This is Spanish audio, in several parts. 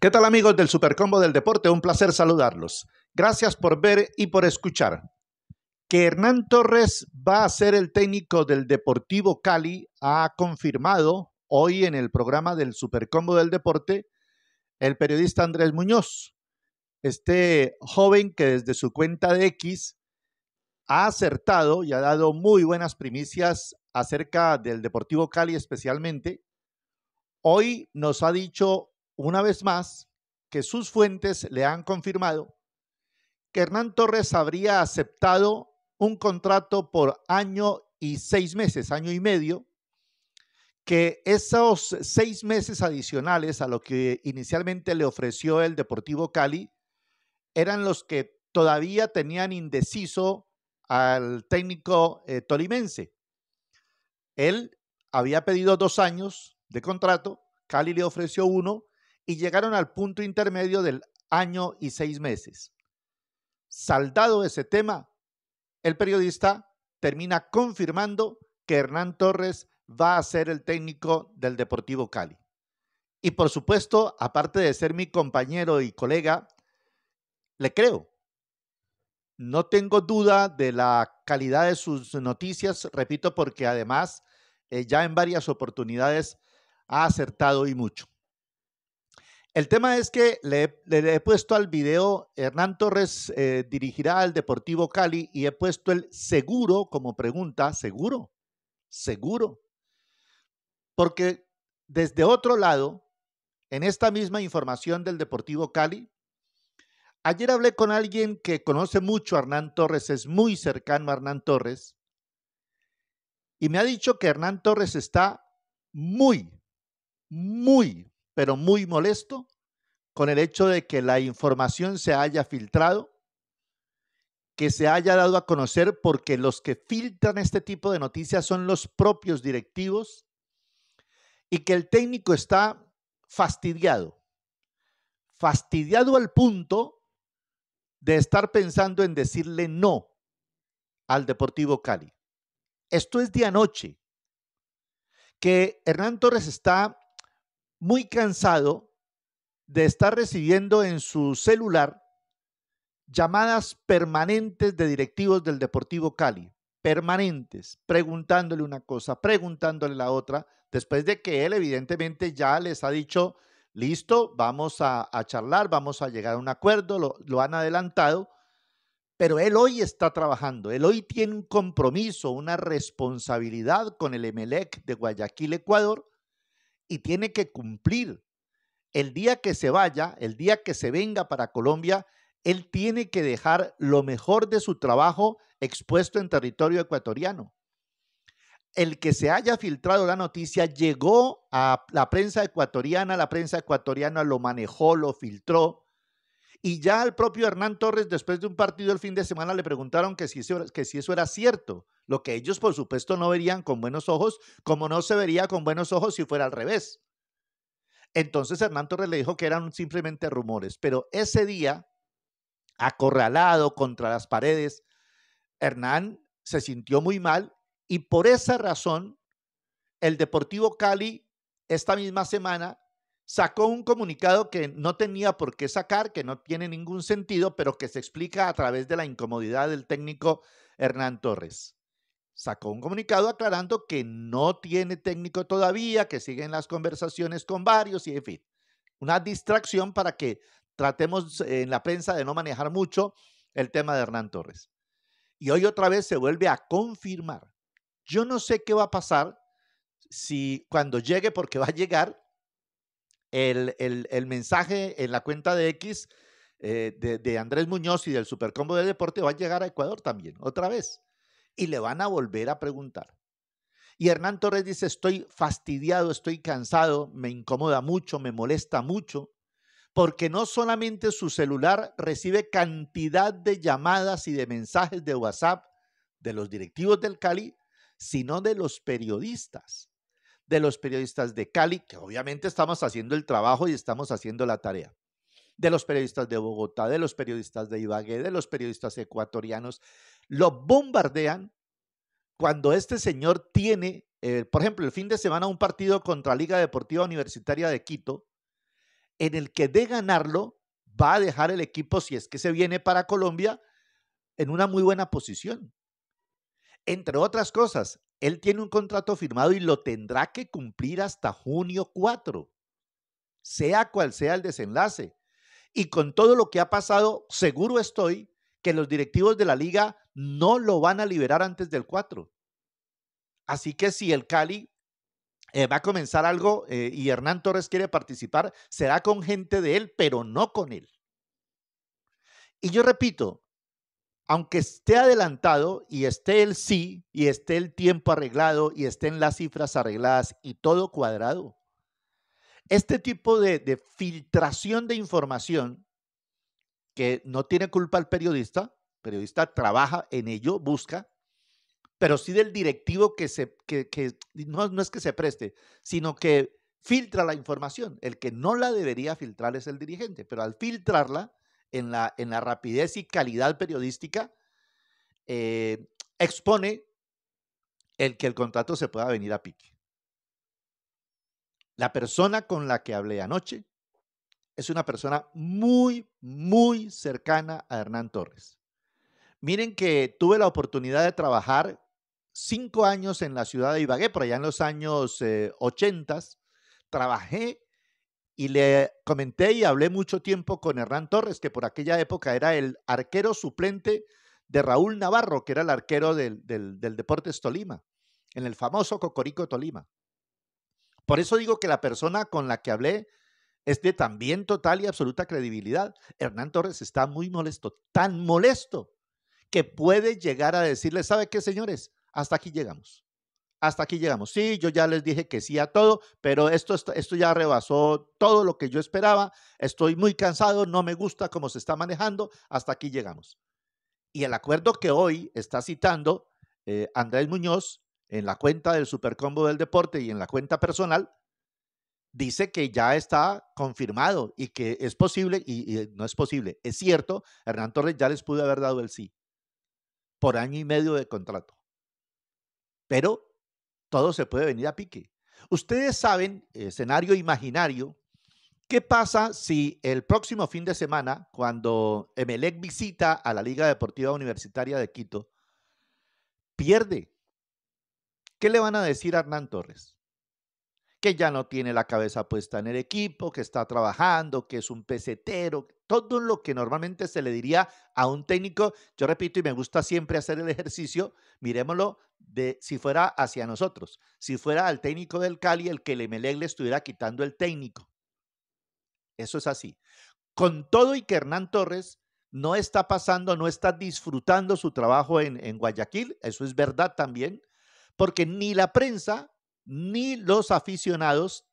¿Qué tal amigos del Supercombo del Deporte? Un placer saludarlos. Gracias por ver y por escuchar. Que Hernán Torres va a ser el técnico del Deportivo Cali ha confirmado hoy en el programa del Supercombo del Deporte el periodista Andrés Muñoz. Este joven que desde su cuenta de X ha acertado y ha dado muy buenas primicias acerca del Deportivo Cali especialmente, hoy nos ha dicho una vez más que sus fuentes le han confirmado que Hernán Torres habría aceptado un contrato por año y seis meses, año y medio, que esos seis meses adicionales a lo que inicialmente le ofreció el Deportivo Cali eran los que todavía tenían indeciso al técnico eh, tolimense. Él había pedido dos años de contrato, Cali le ofreció uno y llegaron al punto intermedio del año y seis meses. Saldado ese tema, el periodista termina confirmando que Hernán Torres va a ser el técnico del Deportivo Cali. Y por supuesto, aparte de ser mi compañero y colega, le creo. No tengo duda de la calidad de sus noticias, repito, porque además eh, ya en varias oportunidades ha acertado y mucho. El tema es que le, he puesto al video, Hernán Torres eh, dirigirá al Deportivo Cali y he puesto el seguro como pregunta, seguro, seguro. Porque desde otro lado, en esta misma información del Deportivo Cali, ayer hablé con alguien que conoce mucho a Hernán Torres, es muy cercano a Hernán Torres, y me ha dicho que Hernán Torres está muy, muy, pero muy molesto con el hecho de que la información se haya filtrado, que se haya dado a conocer porque los que filtran este tipo de noticias son los propios directivos y que el técnico está fastidiado, fastidiado al punto de estar pensando en decirle no al Deportivo Cali. Esto es de anoche, que Hernán Torres está muy cansado de estar recibiendo en su celular llamadas permanentes de directivos del Deportivo Cali, permanentes, preguntándole una cosa, preguntándole la otra, después de que él evidentemente ya les ha dicho, listo, vamos a, charlar, vamos a llegar a un acuerdo, lo, lo han adelantado, pero él hoy está trabajando, él hoy tiene un compromiso, una responsabilidad con el Emelec de Guayaquil, Ecuador, y tiene que cumplir. El día que se vaya, el día que se venga para Colombia, él tiene que dejar lo mejor de su trabajo expuesto en territorio ecuatoriano. El que se haya filtrado la noticia llegó a la prensa ecuatoriana, la prensa ecuatoriana lo manejó, lo filtró, y ya al propio Hernán Torres, después de un partido el fin de semana, le preguntaron que si, eso, que si eso era cierto, lo que ellos por supuesto no verían con buenos ojos, como no se vería con buenos ojos si fuera al revés. Entonces Hernán Torres le dijo que eran simplemente rumores, pero ese día, acorralado contra las paredes, Hernán se sintió muy mal y por esa razón el Deportivo Cali esta misma semana sacó un comunicado que no tenía por qué sacar, que no tiene ningún sentido, pero que se explica a través de la incomodidad del técnico Hernán Torres. Sacó un comunicado aclarando que no tiene técnico todavía, que siguen las conversaciones con varios y en fin, una distracción para que tratemos en la prensa de no manejar mucho el tema de Hernán Torres. Y hoy otra vez se vuelve a confirmar. Yo no sé qué va a pasar si cuando llegue, porque va a llegar, el, mensaje en la cuenta de X eh, de, Andrés Muñoz y del Supercombo de Deporte va a llegar a Ecuador también, otra vez. Y le van a volver a preguntar. Y Hernán Torres dice, estoy fastidiado, estoy cansado, me incomoda mucho, me molesta mucho, porque no solamente su celular recibe cantidad de llamadas y de mensajes de WhatsApp de los directivos del Cali, sino de los periodistas de los periodistas de Cali, que obviamente estamos haciendo el trabajo y estamos haciendo la tarea, de los periodistas de Bogotá, de los periodistas de Ibagué, de los periodistas ecuatorianos, lo bombardean cuando este señor tiene, eh, por ejemplo, el fin de semana un partido contra Liga Deportiva Universitaria de Quito, en el que de ganarlo va a dejar el equipo, si es que se viene para Colombia, en una muy buena posición. Entre otras cosas, él tiene un contrato firmado y lo tendrá que cumplir hasta junio 4, sea cual sea el desenlace. Y con todo lo que ha pasado, seguro estoy que los directivos de la liga no lo van a liberar antes del 4. Así que si el Cali eh, va a comenzar algo eh, y Hernán Torres quiere participar, será con gente de él, pero no con él. Y yo repito, aunque esté adelantado y esté el sí y esté el tiempo arreglado y estén las cifras arregladas y todo cuadrado, este tipo de, filtración de información que no tiene culpa el periodista, periodista trabaja en ello, busca, pero sí del directivo que, no es que se preste, sino que filtra la información. El que no la debería filtrar es el dirigente, pero al filtrarla en la, en la rapidez y calidad periodística, eh, expone el que el contrato se pueda venir a pique. La persona con la que hablé anoche es una persona muy, muy cercana a Hernán Torres. Miren que tuve la oportunidad de trabajar cinco años en la ciudad de Ibagué, por allá en los años eh, ochentas, trabajé y le comenté y hablé mucho tiempo con Hernán Torres, que por aquella época era el arquero suplente de Raúl Navarro, que era el arquero del, del, del Deportes Tolima, en el famoso Cocorico Tolima. Por eso digo que la persona con la que hablé es de también total y absoluta credibilidad. Hernán Torres está muy molesto, tan molesto, que puede llegar a decirle, ¿sabe qué, señores? hasta aquí llegamos. Hasta aquí llegamos. Sí, yo ya les dije que sí a todo, pero esto, esto ya rebasó todo lo que yo esperaba. Estoy muy cansado, no me gusta cómo se está manejando. Hasta aquí llegamos. Y el acuerdo que hoy está citando eh, Andrés Muñoz en la cuenta del Supercombo del Deporte y en la cuenta personal, dice que ya está confirmado y que es posible, y, y, no es posible, es cierto, Hernán Torres ya les pudo haber dado el sí por año y medio de contrato pero todo se puede venir a pique. Ustedes saben, escenario imaginario, ¿qué pasa si el próximo fin de semana, cuando Emelec visita a la Liga Deportiva Universitaria de Quito, pierde? ¿Qué le van a decir a Hernán Torres? Que ya no tiene la cabeza puesta en el equipo, que está trabajando, que es un pesetero, todo lo que normalmente se le diría a un técnico. Yo repito, y me gusta siempre hacer el ejercicio, miremoslo de si fuera hacia nosotros, si fuera al técnico del Cali el que le le estuviera quitando el técnico. Eso es así. Con todo y que Hernán Torres no está pasando, no está disfrutando su trabajo en, en Guayaquil, eso es verdad también, porque ni la prensa ni los aficionados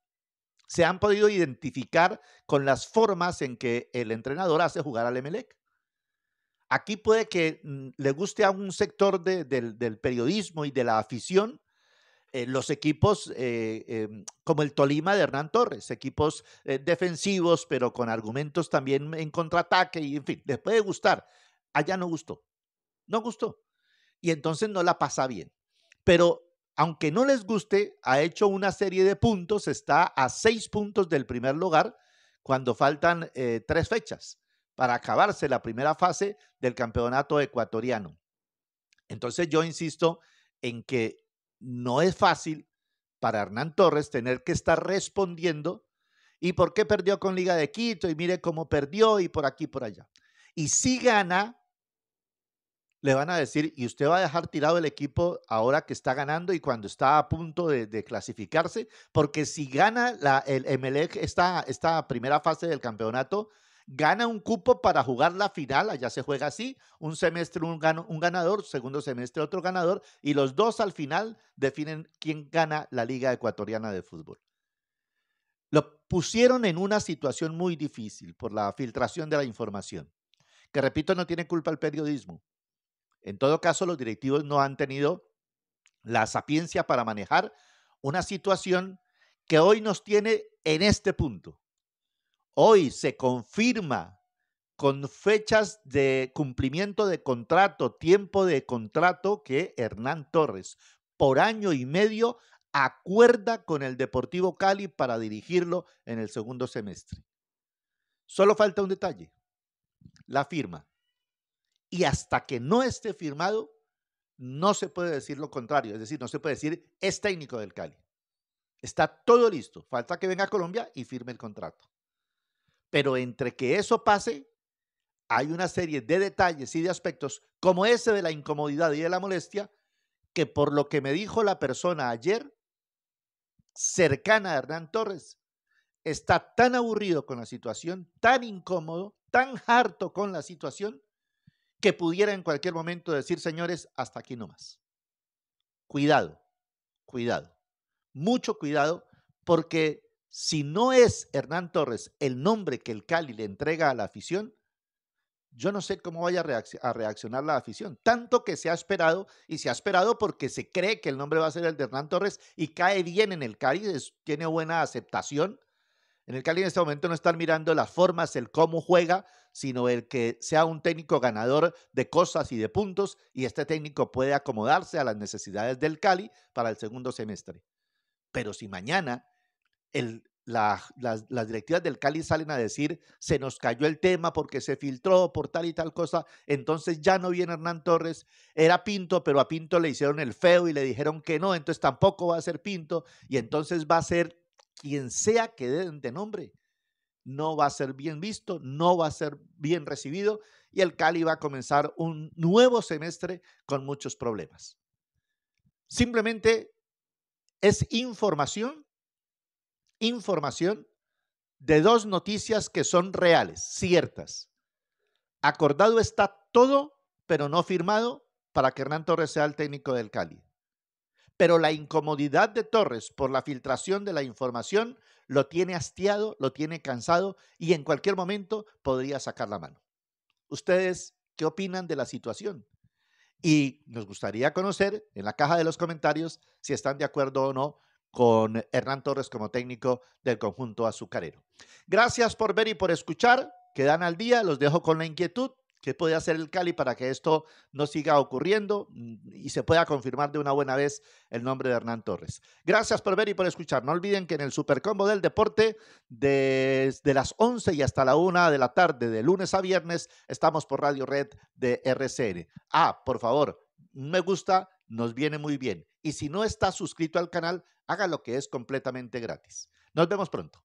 se han podido identificar con las formas en que el entrenador hace jugar al Emelec. Aquí puede que mm, le guste a un sector del periodismo y de la afición eh, los equipos eh, em, como el Tolima de Hernán Torres, equipos eh, defensivos, pero con argumentos también en contraataque y en fin, les puede gustar. Allá no gustó, no gustó. Y entonces no la pasa bien. Pero aunque no les guste, ha hecho una serie de puntos, está a seis puntos del primer lugar cuando faltan eh, tres fechas para acabarse la primera fase del campeonato ecuatoriano. Entonces yo insisto en que no es fácil para Hernán Torres tener que estar respondiendo y por qué perdió con Liga de Quito y mire cómo perdió y por aquí por allá. Y si gana, le van a decir, y usted va a dejar tirado el equipo ahora que está ganando y cuando está a punto de, clasificarse, porque si gana el Emelec esta, primera fase del campeonato, gana un cupo para jugar la final, allá se juega así, un semestre un ganador, segundo semestre otro ganador, y los dos al final definen quién gana la Liga Ecuatoriana de Fútbol. Lo pusieron en una situación muy difícil por la filtración de la información, que repito, no tiene culpa el periodismo, en todo caso, los directivos no han tenido la sapiencia para manejar una situación que hoy nos tiene en este punto. Hoy se confirma con fechas de cumplimiento de contrato, tiempo de contrato, que Hernán Torres por año y medio acuerda con el Deportivo Cali para dirigirlo en el segundo semestre. Solo falta un detalle, la firma. Y hasta que no esté firmado, no se puede decir lo contrario, es decir, no se puede decir es técnico del Cali. Está todo listo, falta que venga a Colombia y firme el contrato. Pero entre que eso pase, hay una serie de detalles y de aspectos como ese de la incomodidad y de la molestia que por lo que me dijo la persona ayer, cercana a Hernán Torres, está tan aburrido con la situación, tan incómodo, tan harto con la situación, que pudiera en cualquier momento decir, señores, hasta aquí nomás. Cuidado, cuidado, mucho cuidado, porque si no es Hernán Torres el nombre que el Cali le entrega a la afición, yo no sé cómo vaya a, reaccionar la afición. Tanto que se ha esperado, y se ha esperado porque se cree que el nombre va a ser el de Hernán Torres y cae bien en el Cali, tiene buena aceptación. En el Cali en este momento no están mirando las formas, el cómo juega, sino el que sea un técnico ganador de cosas y de puntos, y este técnico puede acomodarse a las necesidades del Cali para el segundo semestre. Pero si mañana el, las, directivas del Cali salen a decir, se nos cayó el tema porque se filtró por tal y tal cosa, entonces ya no viene Hernán Torres, era Pinto, pero a Pinto le hicieron el feo y le dijeron que no, entonces tampoco va a ser Pinto, y entonces va a ser quien sea que den de nombre. No va a ser bien visto, no va a ser bien recibido, y el Cali va a comenzar un nuevo semestre con muchos problemas. Simplemente es información información de dos noticias que son reales, ciertas. Acordado está todo, pero no firmado para que Hernán Torres sea el técnico del Cali. Pero la incomodidad de Torres por la filtración de la información lo tiene hastiado, lo tiene cansado y en cualquier momento podría sacar la mano. ¿Ustedes qué opinan de la situación? Y nos gustaría conocer en la caja de los comentarios si están de acuerdo o no con Hernán Torres como técnico del conjunto azucarero. Gracias por ver y por escuchar. Quedan al día, los dejo con la inquietud. ¿Qué puede hacer el Cali para que esto no siga ocurriendo mm, y se pueda confirmar de una buena vez el nombre de Hernán Torres? Gracias por ver y por escuchar. No olviden que en el Supercombo del Deporte, desde las 11 y hasta la 1 de la tarde, de lunes a viernes, estamos por Radio Red de RCN. Ah, por favor, me gusta, nos viene muy bien. Y si no está suscrito al canal, haga lo que es completamente gratis. Nos vemos pronto.